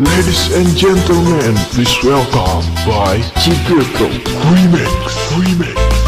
Ladies and gentlemen, please welcome by Gibretto Remix, Remix.